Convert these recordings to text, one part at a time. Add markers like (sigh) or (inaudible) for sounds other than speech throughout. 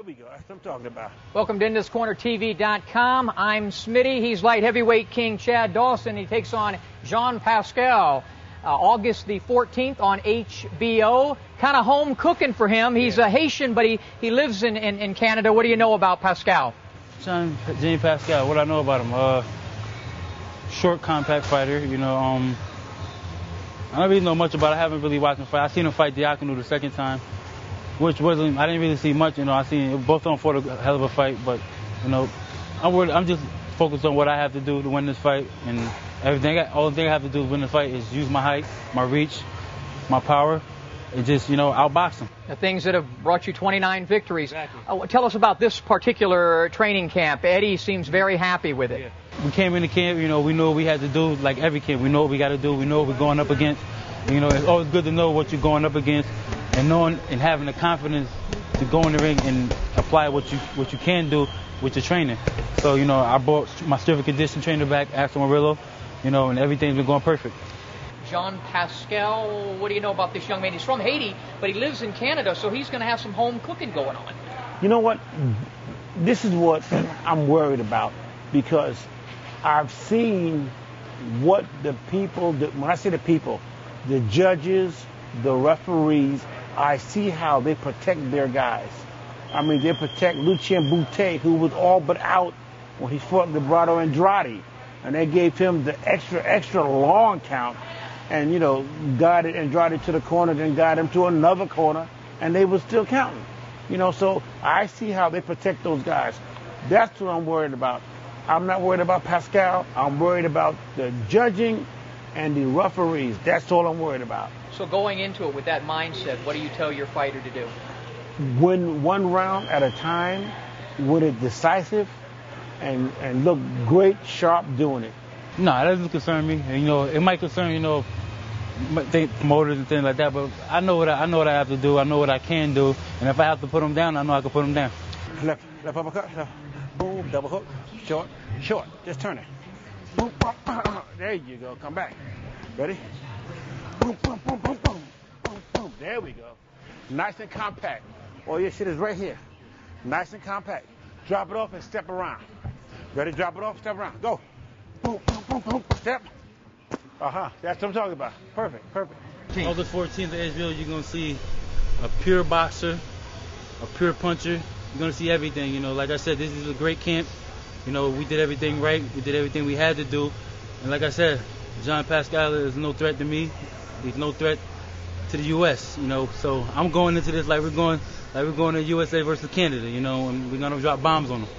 There we go. That's what I'm talking about. Welcome to InThisCornerTV.com. I'm Smitty. He's light heavyweight king Chad Dawson. He takes on Jean Pascal. Uh, August the 14th on HBO. Kind of home cooking for him. He's Yeah. a Haitian, but he, he lives in, in, in Canada. What do you know about Pascal? Jean, Jean Pascal, what I know about him? Uh, short, compact fighter. You know, um, I don't really know much about. it. I haven't really watched him fight. I seen him fight Diaconu the second time, which wasn't. I didn't really see much. You know, I seen both of them fought a hell of a fight, but you know, I'm worried, I'm just focused on what I have to do to win this fight, and everything. I, all the thing I have to do to win the fight is use my height, my reach, my power, and just you know outbox them. The things that have brought you 29 victories. Exactly. Uh, tell us about this particular training camp. Eddie seems very happy with it. we came into camp, you know, we knew what we had to do, like every camp. We know what we got to do. We know what we're going up against. You know, it's always good to know what you're going up against and knowing and having the confidence to go in the ring and apply what you what you can do with your training. So, you know, I brought my strength and condition trainer back, Axel Murillo, you know, and everything's been going perfect. John Pascal, what do you know about this young man? He's from Haiti, but he lives in Canada, so he's going to have some home cooking going on. You know what? This is what I'm worried about because I've seen what the people, the, when I say the people, the judges, the referees, I see how they protect their guys. I mean, they protect Lucian Bute, who was all but out when he fought Librado Andrade. And they gave him the extra, extra long count and, you know, guided Andrade to the corner, then guided him to another corner, and they were still counting. You know, so I see how they protect those guys. That's what I'm worried about. I'm not worried about Pascal. I'm worried about the judging and the referees. That's all I'm worried about. So going into it with that mindset, what do you tell your fighter to do? Win one round at a time, win it decisive, and, and look great, sharp doing it. No, that doesn't concern me. And, you know, it might concern, you know, think promoters and things like that, but I know what I, I know what I have to do. I know what I can do. And if I have to put them down, I know I can put them down. Left, left uppercut, left. Boom, double hook, short, short. Just turn it. Boom, boom, boom. There you go. Come back. Ready? Boom, boom, boom, boom, boom, boom, boom. There we go. Nice and compact. All your shit is right here. Nice and compact. Drop it off and step around. Ready? Drop it off, step around. Go. Boom, boom, boom, boom. Step. Uh huh. That's what I'm talking about. Perfect, perfect. August 14th at Edgeville, you're gonna see a pure boxer, a pure puncher. You're gonna see everything. You know, like I said, this is a great camp. You know, we did everything right. We did everything we had to do. And like I said, John Pascal is no threat to me. He's no threat to the U.S. You know, so I'm going into this like we're going, like we're going to USA versus Canada. You know, and we're gonna drop bombs on them.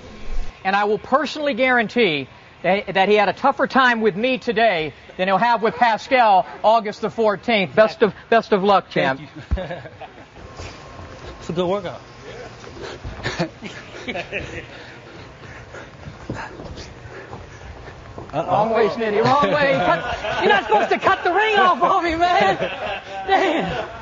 And I will personally guarantee that, that he had a tougher time with me today than he'll have with Pascal August the 14th. Best of best of luck, champ. Thank you. (laughs) it's a good workout. (laughs) Wrong way, Smitty. Wrong way. Cut, you're not supposed to cut the ring off on me, man. (laughs) Damn.